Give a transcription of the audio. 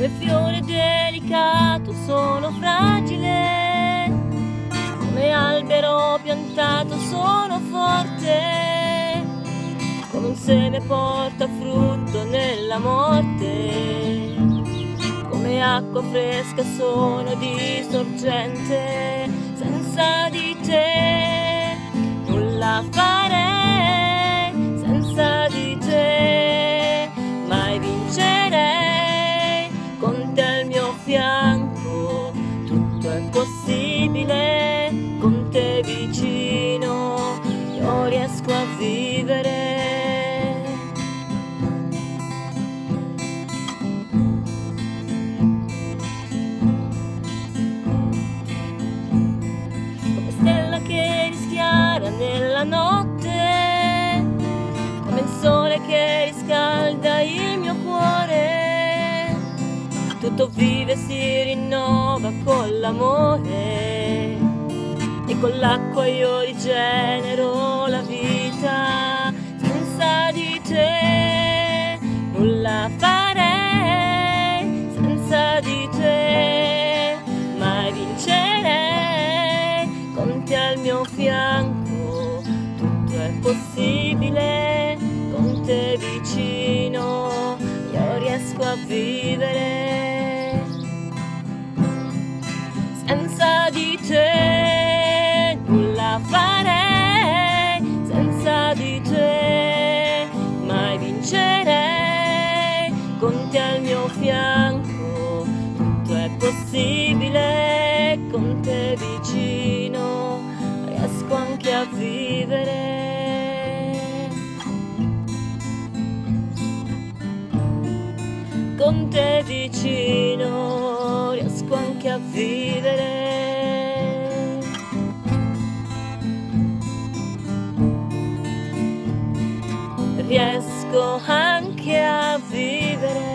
come fiore delicato sono fragile, come albero piantato sono forte, come un seme porta frutto nella morte, come acqua fresca sono di sorgente, senza di te tutto è possibile, con te vicino io riesco a vivere. come stella che rischiara nella notte, come il sole che Tutto vive si rinnova con l'amore e con l'acqua io rigenero la vita. Senza di te nulla farei, senza di te mai vincerei, con te al mio fianco tutto è possibile, con te vicino io riesco a vivere. Con te al mio fianco tutto è possibile, con te vicino riesco anche a vivere. Con te vicino riesco anche a vivere. Riesco anche a vivere.